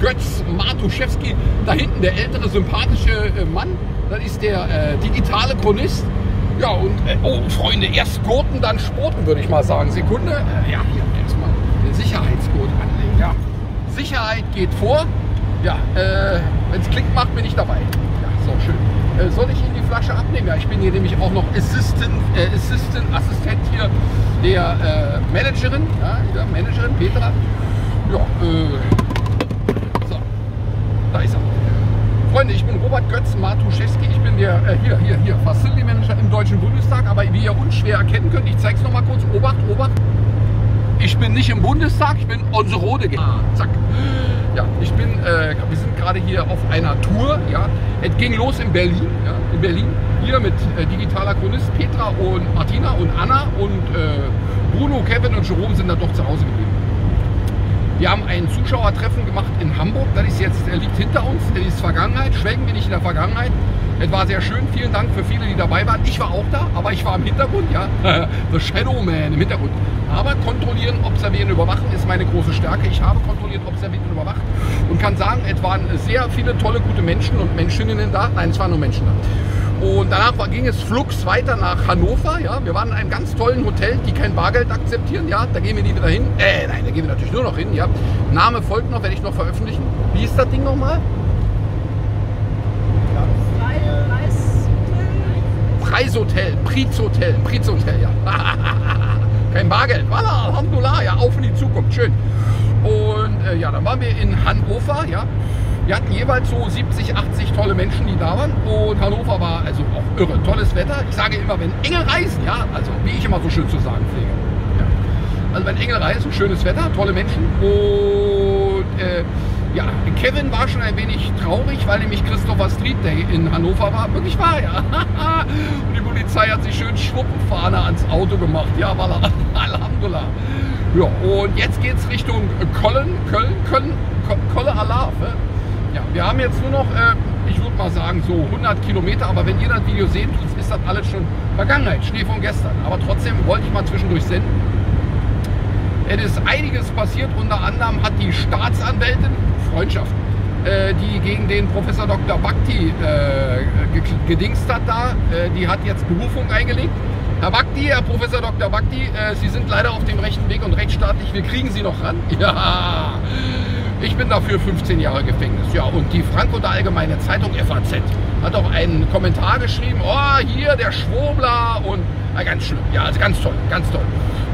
Götz Matuszewski. Da hinten der ältere, sympathische äh, Mann. Das ist der äh, digitale Chronist. Ja, und, äh, oh, Freunde, erst Gurten, dann Sporten, würde ich mal sagen. Sekunde. Äh, ja, hier erstmal den Sicherheitsgurt anlegen. Ja. Sicherheit geht vor. Ja, äh, wenn es klickt macht, bin ich dabei. Ja, so schön. Äh, soll ich Ihnen die Flasche abnehmen? Ja, ich bin hier nämlich auch noch Assistant, äh, Assistant, Assistent hier der äh, Managerin. Ja, hier, Managerin Petra. Ja, äh, so, da ist er. Freunde, ich bin Robert Götz Matuszewski. Ich bin der, äh, hier, hier, hier, Facility Manager im Deutschen Bundestag. Aber wie ihr unschwer erkennen könnt, ich zeige es noch mal kurz. Obacht, Obacht. Ich bin nicht im Bundestag, ich bin unsere Rode. Ah, zack. Ja, ich bin, äh, wir sind gerade hier auf einer Tour. Ja, es ging los in Berlin. Ja, in Berlin hier mit äh, digitaler Chronist Petra und Martina und Anna und äh, Bruno, Kevin und Jerome sind dann doch zu Hause geblieben. Wir haben ein Zuschauertreffen gemacht in Hamburg. Das ist jetzt, der liegt hinter uns. Das ist Vergangenheit. Schwenken wir nicht in der Vergangenheit. Es war sehr schön. Vielen Dank für viele, die dabei waren. Ich war auch da, aber ich war im Hintergrund, ja. The Shadow Man im Hintergrund. Aber kontrollieren, observieren, überwachen ist meine große Stärke. Ich habe kontrolliert, observiert und überwacht und kann sagen, es waren sehr viele tolle, gute Menschen und Menschinnen da. Nein, es waren nur Menschen da. Und danach ging es flugs weiter nach Hannover. Ja, wir waren in einem ganz tollen Hotel, die kein Bargeld akzeptieren. Ja, da gehen wir nie wieder hin. Äh, nein, da gehen wir natürlich nur noch hin. Ja, Name folgt noch, werde ich noch veröffentlichen. Wie ist das Ding nochmal? Preishotel, Prizhotel, Prizhotel, ja. Kein Bargeld. Voilà, Alhamdulillah, ja, auf in die Zukunft, schön. Und äh, ja, dann waren wir in Hannover, ja. Wir hatten jeweils so 70, 80 tolle Menschen, die da waren. Und Hannover war also auch irre. Tolles Wetter. Ich sage immer, wenn Engel reisen, ja, also wie ich immer so schön zu sagen pflege. Ja. Also wenn Engel reisen, schönes Wetter, tolle Menschen. Und äh, ja, Kevin war schon ein wenig traurig, weil nämlich Christopher Street Day in Hannover war. Wirklich wahr, ja. Und die Polizei hat sich schön Schwuppenfahne ans Auto gemacht. Ja, voilà. Alhamdulillah. Ja, und jetzt geht es Richtung Köln, Köln, Köln, Kolle Alave. Ja, wir haben jetzt nur noch, äh, ich würde mal sagen, so 100 Kilometer. Aber wenn ihr das Video seht, ist das alles schon Vergangenheit, Schnee von gestern. Aber trotzdem wollte ich mal zwischendurch senden. Es ist einiges passiert. Unter anderem hat die Staatsanwältin, Freundschaft, äh, die gegen den Professor Dr. Bhakti äh, gedingst hat da, äh, die hat jetzt Berufung eingelegt. Herr Bhakti, Herr Professor Dr. Bhakti, äh, Sie sind leider auf dem rechten Weg und rechtsstaatlich. Wir kriegen Sie noch ran. Ja, ich bin dafür 15 Jahre Gefängnis. Ja, und die Frankfurter Allgemeine Zeitung FAZ hat auch einen Kommentar geschrieben. Oh, hier der Schwobler und na, ganz schlimm. Ja, also ganz toll, ganz toll.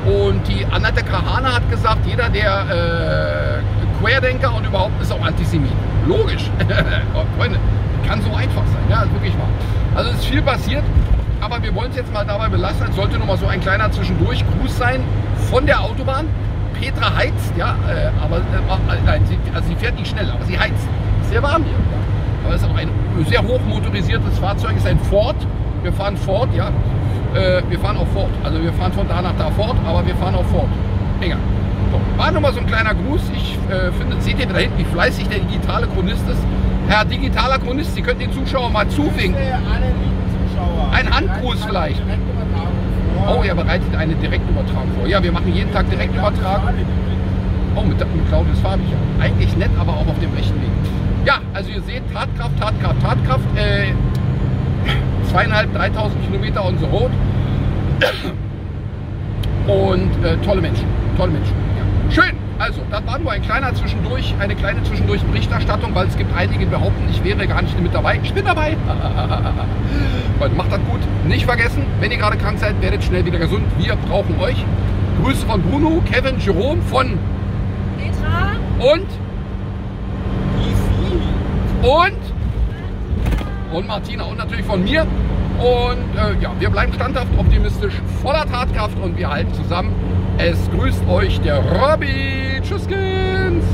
Und die Annette Kahane hat gesagt, jeder der äh, Querdenker und überhaupt ist auch Antisemit. Logisch. Freunde, kann so einfach sein. Ja, ist wirklich wahr. Also es ist viel passiert, aber wir wollen es jetzt mal dabei belassen. Es sollte nur mal so ein kleiner Zwischendurch Gruß sein von der Autobahn. Petra heizt, ja, äh, aber äh, nein, sie, also sie fährt nicht schnell, aber sie heizt. Ist sehr warm hier. Ja. Aber es ist auch ein sehr hoch motorisiertes Fahrzeug, es ist ein Ford. Wir fahren Ford, ja. Äh, wir fahren auch fort. Also wir fahren von da nach da fort, aber wir fahren auch fort. Enger. So, war nochmal so ein kleiner Gruß. Ich äh, finde, seht ihr da hinten, wie fleißig der digitale Chronist ist. Herr digitaler Chronist, Sie können den Zuschauer mal zuwinken. Ein Handgruß vielleicht. Er bereitet eine Direktübertragung vor. Ja, wir machen jeden Tag Direktübertragung. Oh, mit, mit Claudius Fabich. Eigentlich nett, aber auch auf dem rechten Weg. Ja, also ihr seht, Tatkraft, Tatkraft, Tatkraft. Äh, zweieinhalb, 3000 Kilometer on the road. Und äh, tolle Menschen, tolle Menschen. Ja. Schön, also das war nur ein kleiner Zwischendurch, eine kleine Zwischendurch Berichterstattung, weil es gibt einige, die behaupten, ich wäre gar nicht mit dabei. Ich bin dabei. Macht das gut. Nicht vergessen, wenn ihr gerade krank seid, werdet schnell wieder gesund. Wir brauchen euch. Grüße von Bruno, Kevin, Jerome, von Petra und und und Martina und natürlich von mir. Und äh, ja, wir bleiben standhaft, optimistisch, voller Tatkraft und wir halten zusammen. Es grüßt euch der Robby. Tschüsskens.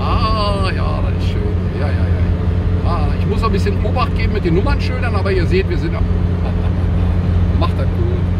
Ah, ja, das ist schön. Ja, ja, ja. Ah, ich muss ein bisschen Obacht geben mit den Nummernschildern, aber ihr seht, wir sind... Macht das gut.